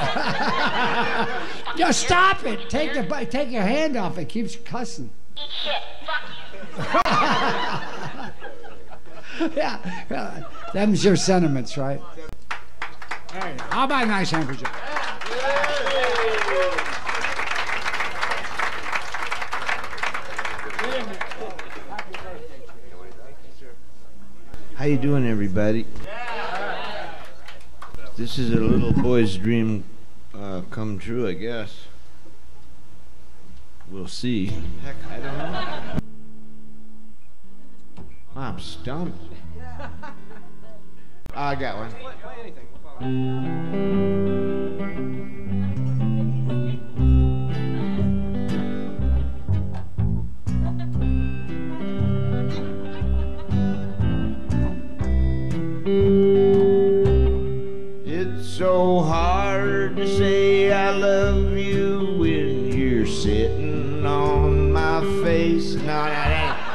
Just stop it. Take the take your hand off. It keeps cussing. Eat shit. Fuck you. yeah, yeah. Them's your sentiments, right? There you go. How about a nice handkerchief? How you doing, everybody? This is a little boy's dream uh, come true, I guess. We'll see. Heck, I don't know. I'm stumped. I got one. It's so hard to say I love you when you're sitting on my face. No, no, no.